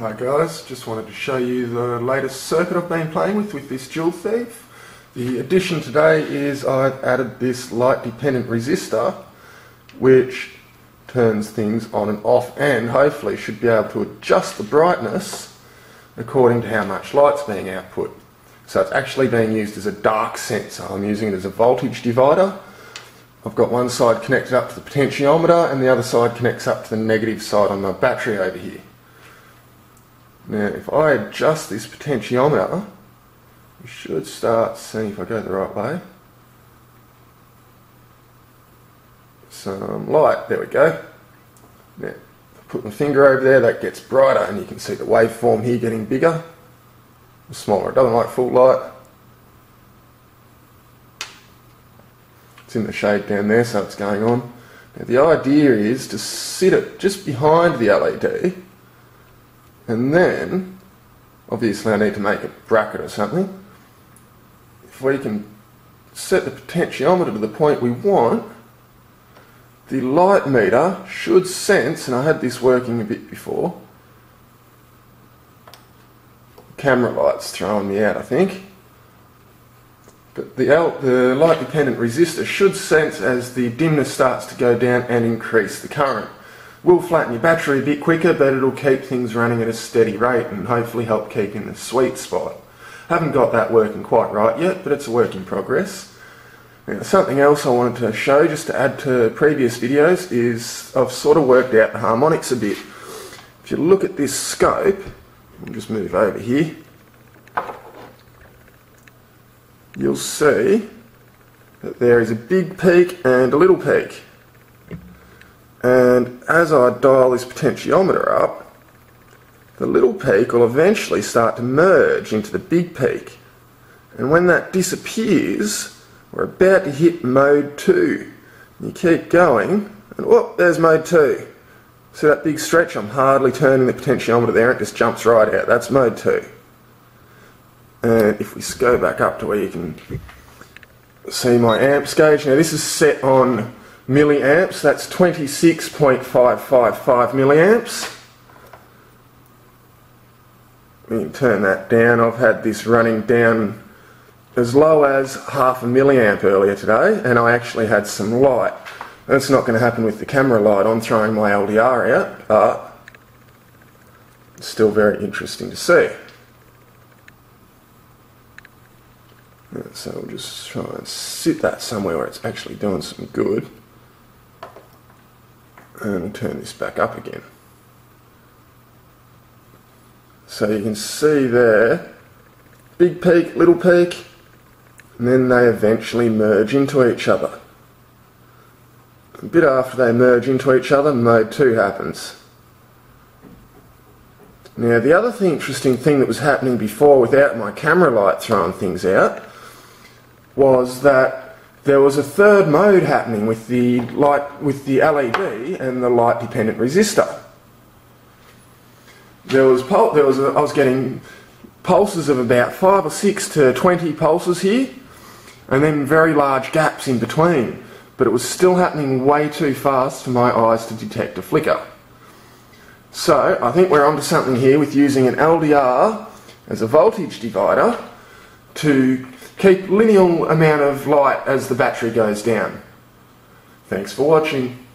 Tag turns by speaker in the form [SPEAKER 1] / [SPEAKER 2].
[SPEAKER 1] Hi guys, just wanted to show you the latest circuit I've been playing with with this joule thief. The addition today is I've added this light dependent resistor which turns things on and off and hopefully should be able to adjust the brightness according to how much light's being output. So it's actually being used as a dark sensor. I'm using it as a voltage divider. I've got one side connected up to the potentiometer and the other side connects up to the negative side on my battery over here. Now if I adjust this potentiometer, you should start seeing if I go the right way. Some light, there we go. Now, put my finger over there, that gets brighter and you can see the waveform here getting bigger, smaller. It doesn't like full light. It's in the shade down there, so it's going on. Now the idea is to sit it just behind the LED and then, obviously I need to make a bracket or something. If we can set the potentiometer to the point we want, the light meter should sense, and I had this working a bit before, camera light's throwing me out I think, but the, the light dependent resistor should sense as the dimness starts to go down and increase the current will flatten your battery a bit quicker, but it'll keep things running at a steady rate and hopefully help keep in the sweet spot. Haven't got that working quite right yet, but it's a work in progress. Now, something else I wanted to show, just to add to previous videos, is I've sort of worked out the harmonics a bit. If you look at this scope, I'll just move over here, you'll see that there is a big peak and a little peak. And as I dial this potentiometer up, the little peak will eventually start to merge into the big peak. And when that disappears, we're about to hit mode 2. You keep going, and whoop, there's mode 2. See that big stretch? I'm hardly turning the potentiometer there, it just jumps right out. That's mode 2. And if we go back up to where you can see my amps gauge, now this is set on milliamps. That's 26.555 milliamps. We can turn that down. I've had this running down as low as half a milliamp earlier today, and I actually had some light. That's not going to happen with the camera light on throwing my LDR out, but it's still very interesting to see. So we'll just try and sit that somewhere where it's actually doing some good and turn this back up again. So you can see there, big peak, little peak, and then they eventually merge into each other. A bit after they merge into each other, mode 2 happens. Now the other thing, interesting thing that was happening before without my camera light throwing things out was that there was a third mode happening with the light with the LED and the light dependent resistor. There was there was a, I was getting pulses of about five or six to twenty pulses here, and then very large gaps in between. But it was still happening way too fast for my eyes to detect a flicker. So I think we're onto something here with using an LDR as a voltage divider to keep linear amount of light as the battery goes down. Thanks for watching.